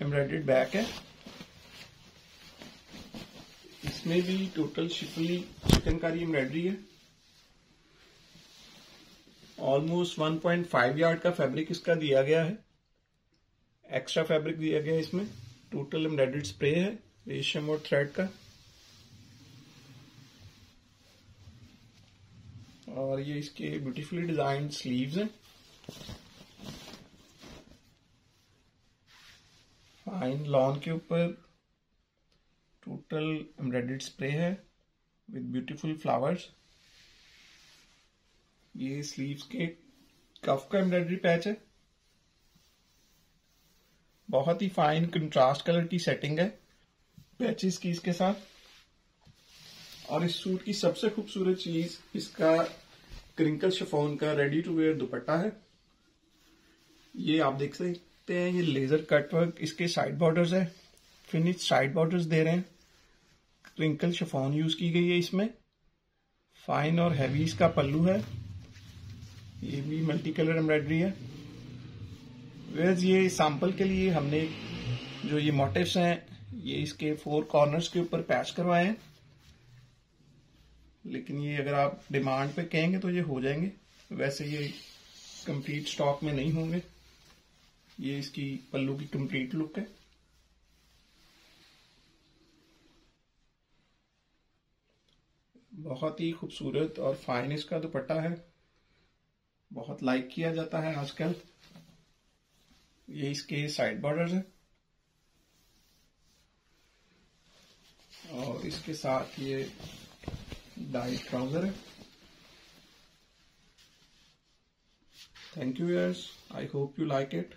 Embroidered back है। इसमें भी टोटल शिफली चिकनकारी एम्ब्रॉयडरी है। ऑलमोस्ट 1.5 यार्ड का फैब्रिक इसका दिया गया है। एक्स्ट्रा फैब्रिक दिया गया है इसमें। टोटल एम्ब्रॉयडेड स्प्रे है, रेशम और थ्रेड का। और ये इसके ब्यूटीफुली डिज़ाइन स्लीव्स हैं। फाइन लॉन के ऊपर टोटल एम्ब्रॉयडेड स्प्रे है विद ब्यूटीफुल फ्लावर्स ये स्लीव्स के कफ का एम्ब्रॉयडरी पैच है। बहुत ही फाइन कंट्रास्ट कलर की सेटिंग है पैचेस की इसके साथ। और इस सूट की सबसे खूबसूरत चीज़ इसका क्रिंकल शिफोन का रेडी टू वेयर दुपट्टा है। ये आप देख सकते हैं, ये लेजर कट वर्क इसके साइड बॉर्डर्स है फिनिश साइड बॉर्डर्स दे रहे हैं क्रिंकल शिफोन यूज़ की गई है इसमें फाइन और हैवी इसका पल्लू है, ये भी मल्टी कलर एम्ब्रॉयडरी है। वेज ये सैंपल के लिए हमने जो ये मोटिव्स हैं, ये इसके फोर कॉर्नर्स के ऊपर पैच करवाए हैं। लेकिन ये अगर आप डिमांड पे कहेंगे तो ये हो जाएँगे, वैसे ये कंप्लीट स्टॉक में नहीं होंगे। ये इसकी पल्लू की कंप्लीट लुक है। बहुत ही खूबसूरत और फाइन इसका दुपट्टा है। बहुत लाइक किया जाता है आजकल। ये इसके साइड बॉर्डर्स है। और इसके साथ ये डाइट ट्राउज़र है। Thank you yours I hope you like it